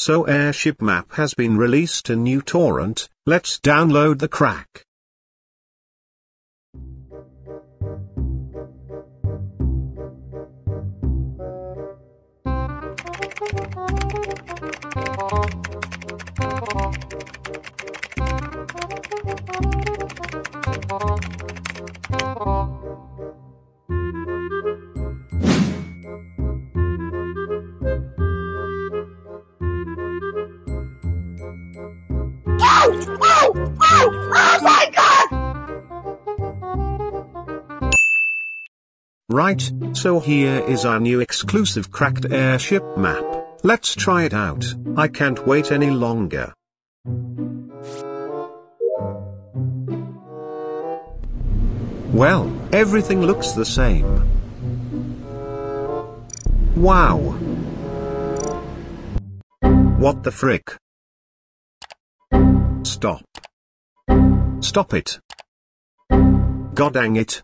So Airship Map has been released a uTorrent, let's download the crack. Right, so here is our new exclusive cracked airship map. Let's try it out. I can't wait any longer. Well, everything looks the same. Wow. What the frick? Stop. Stop it. God dang it.